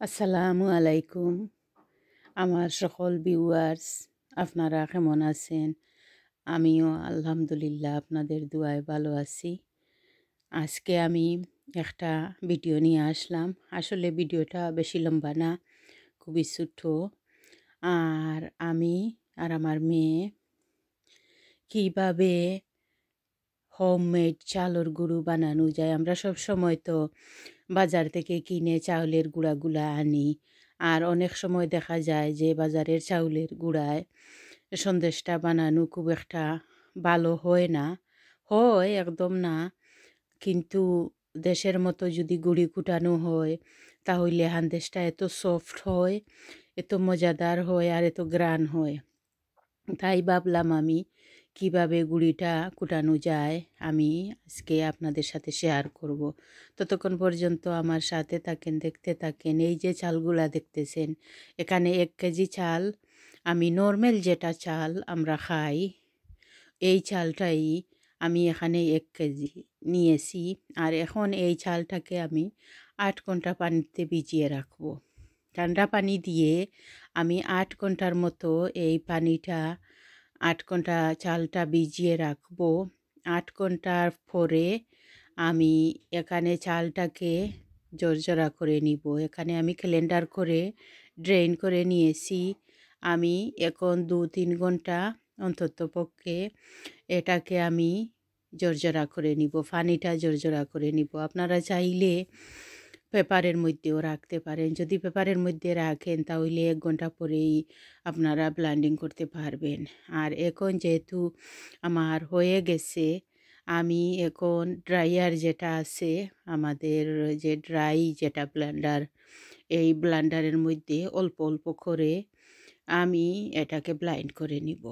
আসসালামু আলাইকুম। আমার সকল ভিউয়ার্স আপনারা কেমন আছেন? আমিও আলহামদুলিল্লাহ আপনাদের দুয়ায় ভালো আছি। আজকে আমি একটা ভিডিও নিয়ে আসলাম। আসলে ভিডিওটা বেশি লম্বা না, খুবই ছোট। আর আমি আর আমার মেয়ে কীভাবে হোমমেড চালর গুঁড়ো বানানো যায়। আমরা সব সময় তো বাজার থেকে কিনে চাউলের গুঁড়াগুলা আনি। আর অনেক সময় দেখা যায় যে বাজারের চাউলের গুঁড়ায় সন্দেশটা বানানো খুব একটা ভালো হয় না। হয় একদম না। কিন্তু দেশের মতো যদি গুড়ি কুটানো হয়, তাহলে হান্দেশটা এত সফট হয়, এত মজাদার হয় আর এত গ্রান হয়। তাই ভাবলাম আমি কীভাবে গুড়িটা কুটানো যায় আমি আজকে আপনাদের সাথে শেয়ার করব। ততক্ষণ পর্যন্ত আমার সাথে থাকেন, দেখতে থাকেন, এই যে চালগুলা দেখতেছেন, এখানে এক কেজি চাল, আমি নর্মাল যেটা চাল আমরা খাই, এই চালটাই আমি এখানে এক কেজি নিয়েছি আর এখন এই চালটাকে আমি আট ঘণ্টা পানিতে ভিজিয়ে রাখব ঠান্ডা পানি দিয়ে আমি আট ঘণ্টার মতো এই পানিটা আট ঘণ্টা চালটা ভিজিয়ে রাখব। আট ঘণ্টার পরে আমি এখানে চালটাকে জর্জরা করে নিব। এখানে আমি ক্যালেন্ডার করে ড্রেন করে নিয়েছি। আমি এখন দু তিন ঘণ্টা অন্তত পক্ষে এটাকে আমি জর্জরা করে নিব। ফানিটা জর্জরা করে নিব। আপনারা চাইলে পেপারের মধ্যেও রাখতে পারেন। যদি পেপারের মধ্যে রাখেন, তাহলে এক ঘণ্টা পরেই আপনারা ব্লান্ডিং করতে পারবেন। আর এখন যেহেতু আমার হয়ে গেছে, আমি এখন ড্রাইয়ার যেটা আছে, আমাদের যে ড্রাই যেটা ব্লান্ডার, এই ব্লান্ডারের মধ্যে অল্প অল্প করে আমি এটাকে ব্লাইন্ড করে নিব।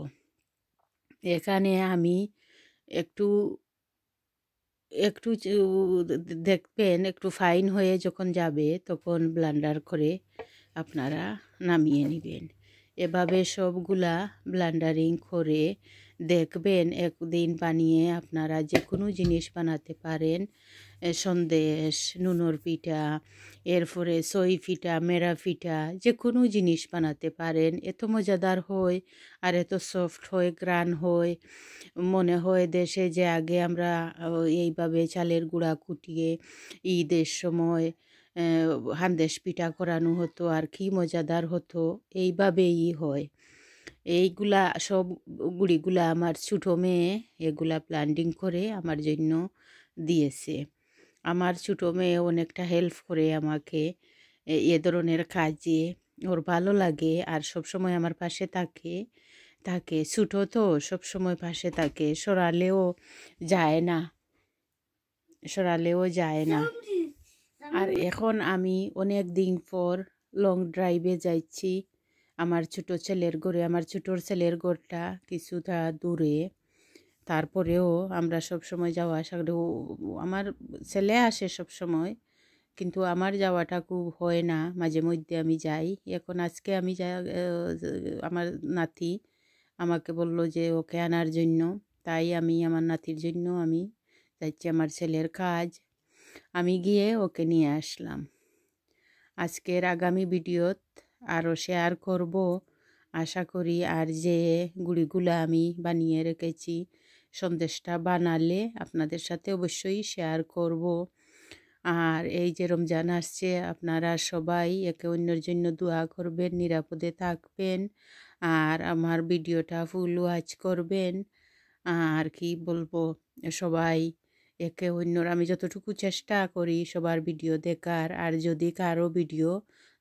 এখানে আমি একটু একটু দেখবেন একটু ফাইন হয়ে যখন যাবে তখন ব্লান্ডার করে আপনারা নামিয়ে নেবেন। এভাবে সবগুলা ব্লান্ডারিং করে দেখবেন একদিন বানিয়ে আপনারা যে কোনো জিনিস বানাতে পারেন। সন্দেশ, নুনর পিঠা, এরপরে সই পিঠা, মেরা পিঠা যে কোনো জিনিস বানাতে পারেন। এত মজাদার হয় আর এত সফট হয় গ্রান হয়। মনে হয় দেশে যে আগে আমরা এইভাবে চালের গুঁড়া কুটিয়ে ঈদের সময় হান্দেশ পিঠা করানো হতো আর কি মজাদার হতো, এইভাবেই হয়। এইগুলা সব গুড়িগুলা আমার ছোটো মেয়ে এগুলা প্ল্যান্ডিং করে আমার জন্য দিয়েছে। আমার ছোটো মেয়ে অনেকটা হেল্প করে আমাকে এ ধরনের কাজে, ওর ভালো লাগে আর সব সময় আমার পাশে থাকে থাকে। ছোটো তো সব সময় পাশে থাকে, সরালেও যায় না, সরালেও যায় না। আর এখন আমি অনেক দিন পর লং ড্রাইভে যাচ্ছি আমার ছোট ছেলের ঘরে। আমার ছোটোর ছেলের ঘরটা কিছুটা দূরে। তারপরেও আমরা সব সময় যাওয়া আসা আমার ছেলে আসে সব সময় কিন্তু আমার যাওয়াটা খুব হয় না। মাঝে মধ্যে আমি যাই। এখন আজকে আমি যা আমার নাতি আমাকে বলল যে ওকে আনার জন্য। তাই আমি আমার নাতির জন্য আমি যাচ্ছি আমার ছেলের কাজ। আমি গিয়ে ওকে নিয়ে আসলাম। আজকের আগামী ভিডিওত আরও শেয়ার করব। আশা করি আর যে গুড়িগুলো আমি বানিয়ে রেখেছি, সন্দেশটা বানালে আপনাদের সাথে অবশ্যই শেয়ার করব। আর এই যে রমজান আসছে, আপনারা সবাই একে অন্যের জন্য দোয়া করবেন, নিরাপদে থাকবেন। আর আমার ভিডিওটা ফুল ওয়াচ করবেন। আর কি বলব, সবাই একে অন্যর আমি যতটুকু চেষ্টা করি সবার ভিডিও দেখার, আর যদি কারও ভিডিও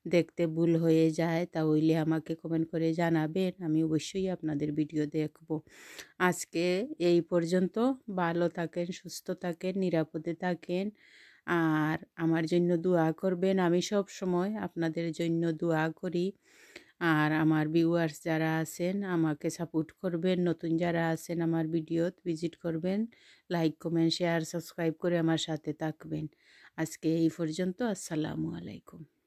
দেখতে ভুল হয়ে যায় তাহলে আমাকে কমেন্ট করে জানাবেন, আমি অবশ্যই আপনাদের ভিডিও দেখব। আজকে এই পর্যন্ত, ভালো থাকেন, সুস্থ থাকেন, নিরাপদে থাকেন, আর আমার জন্য দোয়া করবেন। আমি সব সময় আপনাদের জন্য দোয়া করি। আর আমার ভিউয়ার্স যারা আছেন, আমাকে সাপোর্ট করবেন। নতুন যারা আছেন আমার ভিডিওত ভিজিট করবেন। লাইক কমেন্ট শেয়ার সাবস্ক্রাইব করে আমার সাথে থাকবেন। আজকে এই পর্যন্ত। আসসালামু আলাইকুম।